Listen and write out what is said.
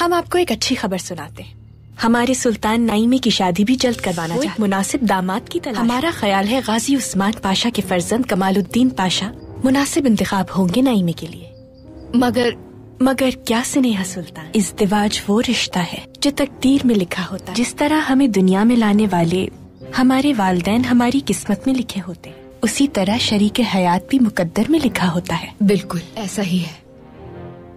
हम आपको एक अच्छी खबर सुनाते हैं। हमारे सुल्तान नाइमे की शादी भी जल्द करवाना चाहते। मुनासिब दामाद की तलाश। हमारा ख्याल है गाजी उस्मान पाशा के फर्जंद कमालुद्दीन पाशा मुनासिब इंतखाब होंगे नाइमे के लिए। मगर मगर क्या स्नेहा सुल्तान? इज्तिवाज वो रिश्ता है जो तकदीर में लिखा होता है। जिस तरह हमें दुनिया में लाने वाले हमारे वालदेन हमारी किस्मत में लिखे होते हैं उसी तरह शरीक हयात भी मुकद्दर में लिखा होता है। बिल्कुल ऐसा ही है।